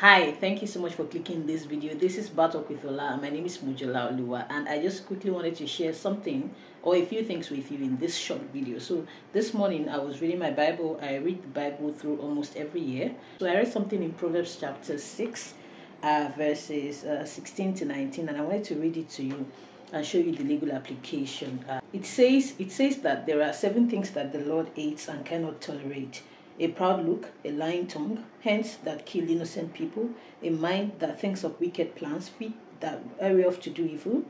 Hi, thank you so much for clicking this video. This is Bar Talk with Ola. My name is Mojolaoluwa and I just quickly wanted to share something or a few things with you in this short video. So this morning I was reading my Bible. I read the Bible through almost every year. So I read something in Proverbs chapter 6 uh, verses uh, 16 to 19 and I wanted to read it to you and show you the legal application. Uh, it says it says that there are seven things that the Lord hates and cannot tolerate a proud look, a lying tongue, hence that kill innocent people, a mind that thinks of wicked plans, feet that hurry off to do evil,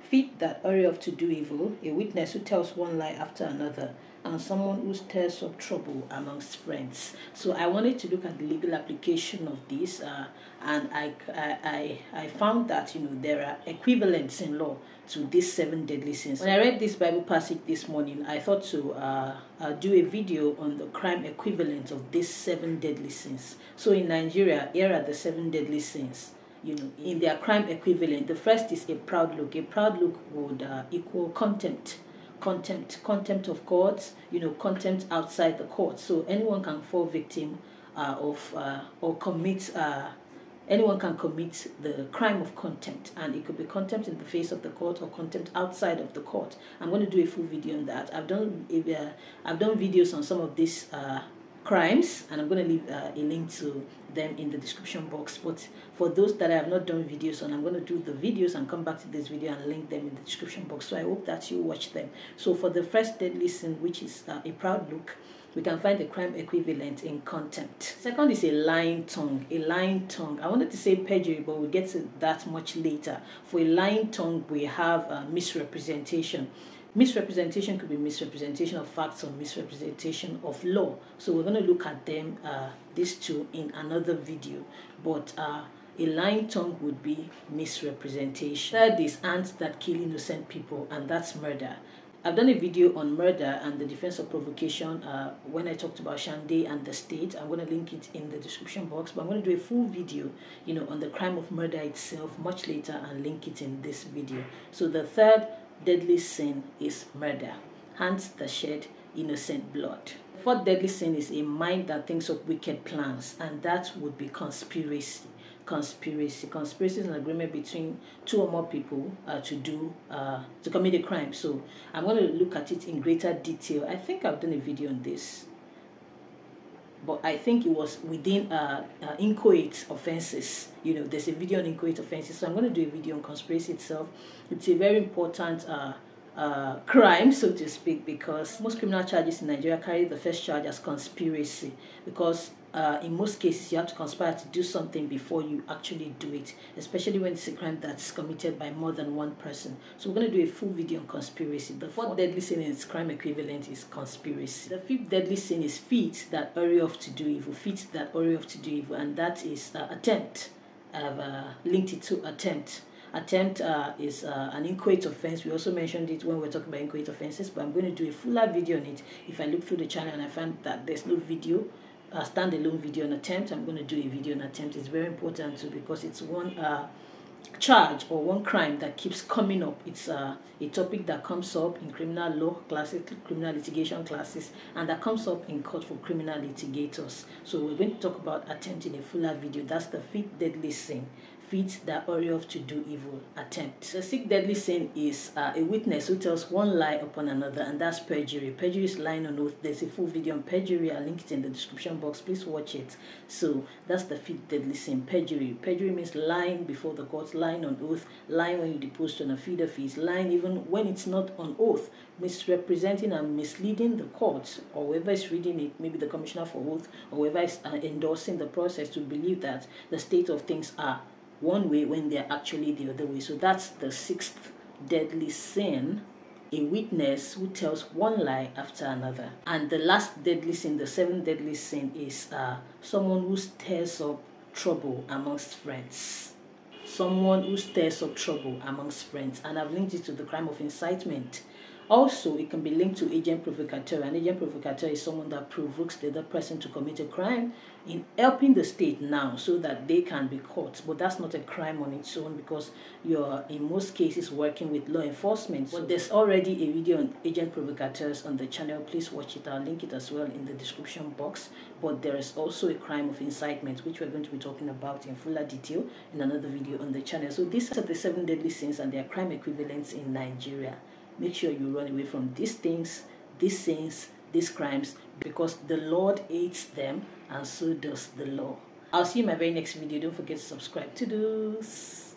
feet that hurry off to do evil, a witness who tells one lie after another, and someone who stirs up trouble amongst friends. So I wanted to look at the legal application of this, uh, and I, I, I found that you know there are equivalents in law to these seven deadly sins. When I read this Bible passage this morning, I thought to uh, uh, do a video on the crime equivalent of these seven deadly sins. So in Nigeria, here are the seven deadly sins you know, in their crime equivalent. The first is a proud look. A proud look would uh, equal contempt contempt contempt of courts you know contempt outside the court. So anyone can fall victim uh, of uh, or commit uh, anyone can commit the crime of contempt. And it could be contempt in the face of the court or contempt outside of the court. I'm going to do a full video on that. I've done uh, i've done videos on some of these uh, crimes and i'm going to leave uh, a link to them in the description box but for those that i have not done videos on i'm going to do the videos and come back to this video and link them in the description box so i hope that you watch them so for the first deadly sin which is uh, a proud look we can find the crime equivalent in contempt. Second is a lying tongue. A lying tongue. I wanted to say perjury, but we'll get to that much later. For a lying tongue, we have uh, misrepresentation. Misrepresentation could be misrepresentation of facts or misrepresentation of law. So we're going to look at them, uh, these two, in another video. But uh, a lying tongue would be misrepresentation. Third is ants that kill innocent people, and that's murder. I've done a video on murder and the defense of provocation uh, when I talked about Shande and the state. I'm going to link it in the description box, but I'm going to do a full video, you know, on the crime of murder itself much later and link it in this video. So the third deadly sin is murder, hands that shed innocent blood. Fourth deadly sin is a mind that thinks of wicked plans, and that would be conspiracy. Conspiracy. Conspiracy is an agreement between two or more people uh, to do uh, to commit a crime. So I'm going to look at it in greater detail. I think I've done a video on this but I think it was within uh, uh, inchoate offenses. You know, there's a video on inchoate offenses, so I'm going to do a video on conspiracy itself. It's a very important uh, uh, crime, so to speak, because most criminal charges in Nigeria carry the first charge as conspiracy, because uh, in most cases you have to conspire to do something before you actually do it, especially when it's a crime that's committed by more than one person. So we're going to do a full video on conspiracy. The fourth deadly sin in its crime equivalent is conspiracy. The fifth deadly sin is feet that hurry off to do evil, feet that hurry off to do evil, and that is uh, attempt. I've uh, linked it to attempt. Attempt uh, is uh, an inchoate offense. We also mentioned it when we were talking about inchoate offenses, but I'm going to do a fuller video on it. If I look through the channel and I find that there's no video, a standalone video on attempt. I'm going to do a video on attempt. It's very important too because it's one uh, charge or one crime that keeps coming up. It's uh, a topic that comes up in criminal law classes, criminal litigation classes, and that comes up in court for criminal litigators. So we're going to talk about attempt in a fuller video. That's the fifth deadly sin feet that hurry off to do evil attempt. The sixth deadly sin is uh, a witness who tells one lie upon another, and that's perjury. Perjury is lying on oath. There's a full video on perjury. I'll link it in the description box. Please watch it. So that's the fifth deadly sin, perjury. Perjury means lying before the court, lying on oath, lying when you depose on affidavits, lying even when it's not on oath, misrepresenting and misleading the court or whoever is reading it, maybe the commissioner for oath or whoever is uh, endorsing the process to believe that the state of things are one way when they're actually the other way. So that's the sixth deadly sin a witness who tells one lie after another. And the last deadly sin, the seventh deadly sin, is uh, someone who stirs up trouble amongst friends. Someone who stirs up trouble amongst friends. And I've linked it to the crime of incitement. Also, it can be linked to agent provocateur. An agent provocateur is someone that provokes the other person to commit a crime in helping the state now so that they can be caught. But that's not a crime on its own because you're in most cases working with law enforcement. But there's already a video on agent provocateurs on the channel. Please watch it. I'll link it as well in the description box. But there is also a crime of incitement, which we're going to be talking about in fuller detail in another video on the channel. So these are the seven deadly sins and their crime equivalents in Nigeria. Make sure you run away from these things, these sins, these crimes because the Lord hates them and so does the law. I'll see you in my very next video. Don't forget to subscribe to this.